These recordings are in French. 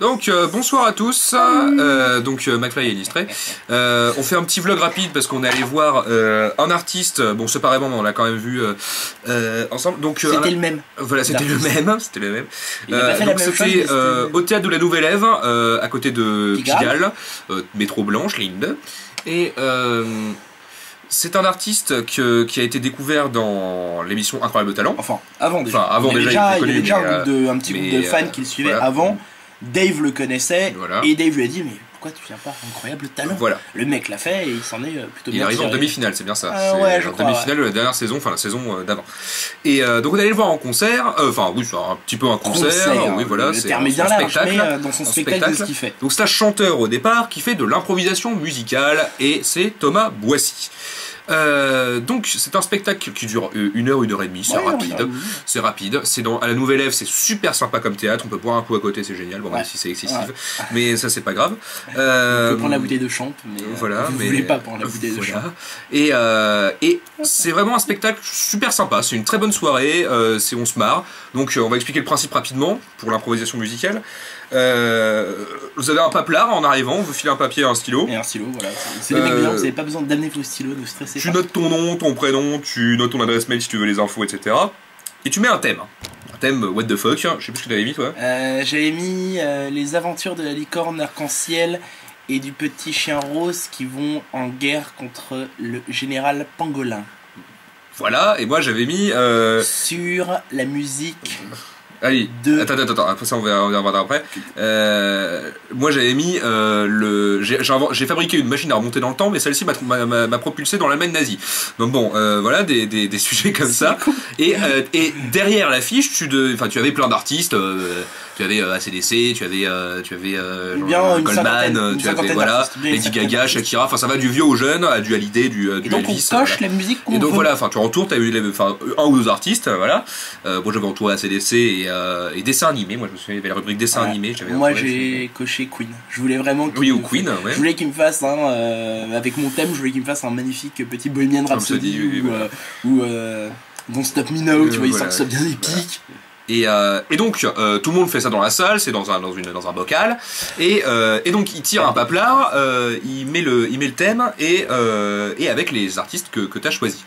Donc euh, bonsoir à tous, euh, donc euh, McFly est illustré. Euh, on fait un petit vlog rapide parce qu'on est allé voir un artiste, bon séparément mais on l'a quand même vu ensemble. Donc C'était un- le même. voilà c'était le même, c'était le même. Il a pas fait donc c'était au théâtre de la Nouvelle Ève, à côté de Pigalle. Métro blanche, ligne 2. Et c'est un artiste que- qui a été découvert dans l'émission Incroyable Talent. Enfin, avant déjà. Enfin, avant il y avait déjà, il déjà, était il y avait déjà un, groupe de, un petit groupe de fans qui le suivaient voilà. avant. Dave le connaissait Voilà. et Dave lui a dit mais pourquoi tu viens pas incroyable talent Voilà. Le mec l'a fait et il s'en est euh, plutôt Il bien arrivé en tiré. demi-finale, c'est bien ça. Ah ouais, en demi-finale de la dernière saison, enfin la saison euh, d'avant. Et euh, donc on allé le voir en concert, euh, enfin oui, c'est un petit peu un concert, Conseil, oui voilà, c'est un, bien large, spectacle. mais euh, dans son un spectacle, de ce spectacle. qu'il fait. Donc c'est un chanteur au départ qui fait de l'improvisation musicale et c'est Thomas Boissy. Euh, donc c'est un spectacle qui dure euh, une heure, une heure et demie, c'est Ouais, rapide. C'est rapide. C'est dans à la Nouvelle Ève, c'est super sympa comme théâtre. On peut boire un coup à côté, c'est génial. Bon, même si c'est excessif, Ouais. mais ça c'est pas grave. On Euh, peut prendre la bouteille de champ, mais euh, voilà, vous mais voulez pas prendre la bouteille de champ. Et, euh, et c'est vraiment un spectacle super sympa. C'est une très bonne soirée. euh, c'est on se marre. Donc euh, on va expliquer le principe rapidement pour l'improvisation musicale. Euh, vous avez un paplard en arrivant. Vous filez un papier et un stylo. Et un stylo, voilà. C'est- mecs Euh, bien, vous avez pas besoin d'amener vos stylos, ne stressez Tu notes ton nom, ton prénom, tu notes ton adresse mail si tu veux les infos, etc. Et tu mets un thème. Un thème what the fuck. Je sais plus ce que t'avais mis toi. Euh, J'avais mis euh, les aventures de la licorne arc-en-ciel et du petit chien rose qui vont en guerre contre le général Pangolin. Voilà. Et moi j'avais mis. Euh... Sur la musique Allez. de. Attends, attends, attends, après ça on va on va regarder après. Euh, moi j'avais mis euh, le. J'ai fabriqué une machine à remonter dans le temps, mais celle-ci m'a- propulsé dans l'Allemagne nazie. Donc bon, euh, voilà des, des, des sujets comme ça. Et, euh, et derrière l'affiche, tu, de, enfin, tu avais plein d'artistes. Tu avais euh, ACDC, tu avais, euh, tu avais euh, Ou genre, une une tu avais voilà, Lady Gaga. Shakira. Enfin, ça va du vieux au jeune, à du Hallyday, du, du Et donc on Elvis. coche voilà. la musique qu'on Et donc veut. voilà, enfin tu entoures, t'as eu les, un ou deux artistes, voilà. Euh, moi j'avais entouré ACDC et, euh, et dessin animé. Moi je me souviens, il y avait la rubrique dessin Ouais. animé. j'avais Moi j'ai coché Queen. Je voulais vraiment qu'il Oui, ou Queen, ouais. Je voulais qu'il me fasse un, euh, avec mon thème, je voulais qu'il me fasse un magnifique petit Bohemian Rhapsody ou, voilà. Don't Stop Me Now, tu vois, il voilà. que ça bien épique. Et, euh, et donc euh, tout le monde fait ça dans la salle, c'est dans un dans une dans un bocal. Et, euh, et donc il tire un paplard, il met le il met le thème et et avec les artistes que que t'as choisi.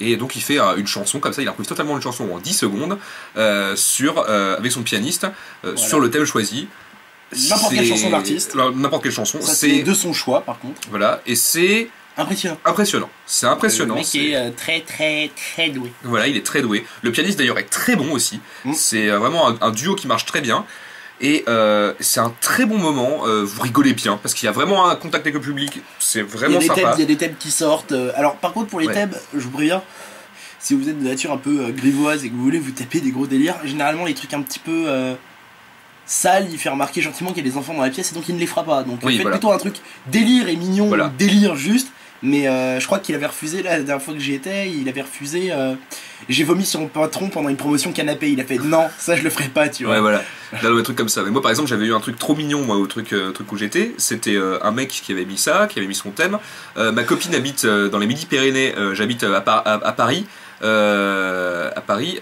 Et donc il fait une chanson comme ça, il improvise totalement une chanson en 10 secondes sur avec son pianiste Voilà. sur le thème choisi. N'importe quelle chanson d'artiste. N'importe quelle chanson. C'est de son choix par contre. voilà et c'est Impressionnant. impressionnant. C'est impressionnant. Le mec c'est- est euh, très très très doué. Voilà, il est très doué. Le pianiste d'ailleurs est très bon aussi. Mm. C'est euh, vraiment un, un duo qui marche très bien. Et euh, c'est un très bon moment. euh, vous rigolez bien parce qu'il y a vraiment un contact avec le public. C'est Il y, a vraiment thèmes, sympa. il y a des thèmes qui sortent. Alors par contre pour les Ouais. thèmes, je vous préviens, si vous êtes de nature un peu euh, grivoise et que vous voulez vous taper des gros délires, généralement les trucs un petit peu euh, sales, il fait remarquer gentiment qu'il y a des enfants dans la pièce et donc il ne les fera pas. Donc Oui, faites voilà. plutôt un truc délire et mignon, Voilà. ou délire juste. Mais euh, je crois qu'il avait refusé, là, la dernière fois que j'y étais, il avait refusé. euh, J'ai vomi sur mon patron pendant une promotion canapé. Il a fait non, ça je le ferai pas, tu vois. Ouais, voilà. Là, des trucs comme ça. Mais moi, par exemple, j'avais eu un truc trop mignon, moi, au truc, euh, truc où j'étais. C'était un mec qui avait mis ça, qui avait mis son thème. Ma copine habite dans les Midi-Pyrénées. J'habite à, Par- à- à Paris. À Paris.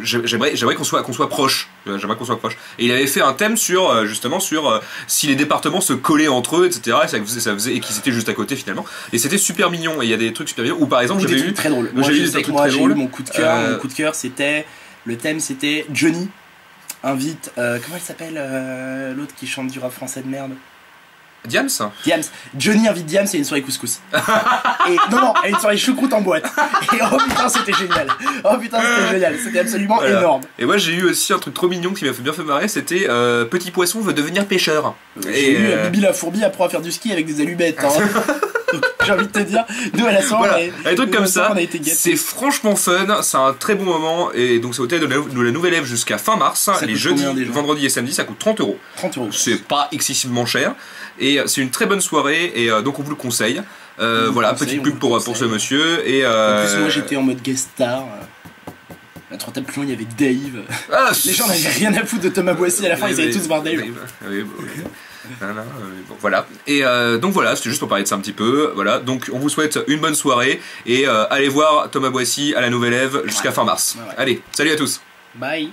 j'ai- J'aimerais, j'aimerais qu'on soit, qu'on soit proche. Euh, J'aimerais qu'on soit proche. Et il avait fait un thème sur, euh, justement, sur euh, si les départements se collaient entre eux, etc. Et ça faisait, ça faisait, et qu'ils étaient juste à côté finalement. Et c'était super mignon. Et il y a des trucs super mignons. Ou par exemple, j'avais eu. très drôles. Moi, j'ai eu des trucs très drôles. mon coup de cœur. Euh, Mon coup de cœur, c'était le thème, c'était Johnny invite. euh, comment elle s'appelle euh, l'autre qui chante du rap français de merde? Diams Diams. Johnny invite Diams et une soirée couscous. et non non, et une soirée choucroute en boîte. Et oh putain, c'était génial. Oh putain, c'était génial. C'était absolument Voilà. énorme. Et moi j'ai eu aussi un truc trop mignon qui m'a fait bien fait marrer, c'était euh, Petit Poisson veut devenir pêcheur. J'ai Et, eu euh, Bibi la fourbi apprend à faire du ski avec des allumettes. hein. J'ai envie de te dire, nous à la soirée, Voilà, on a- des trucs comme ça, c'est franchement fun, c'est un très bon moment, et donc c'est au théâtre de la, de la Nouvelle Ève jusqu'à fin mars, Ça les jeudis, vendredis et samedis, ça coûte 30 euros. 30 euros. C'est pas excessivement cher, et euh, c'est une très bonne soirée, et euh, donc on vous le conseille. Euh, voilà, le conseille, petite pub pour, pour ce monsieur, et... En plus, moi j'étais en mode guest star. À trois tables plus loin, il y avait Dave. Ah, Les gens n'avaient rien à foutre de Thomas Boissy à la fin, ils allaient tous voir Dave. Oui, oui, oui. Voilà, euh, bon, voilà. Et euh, donc voilà, c'était juste pour parler de ça un petit peu. Voilà. Donc on vous souhaite une bonne soirée et euh, allez voir Thomas Boissy à la Nouvelle Ève jusqu'à fin mars. Ouais, ouais. Allez, salut à tous. Bye.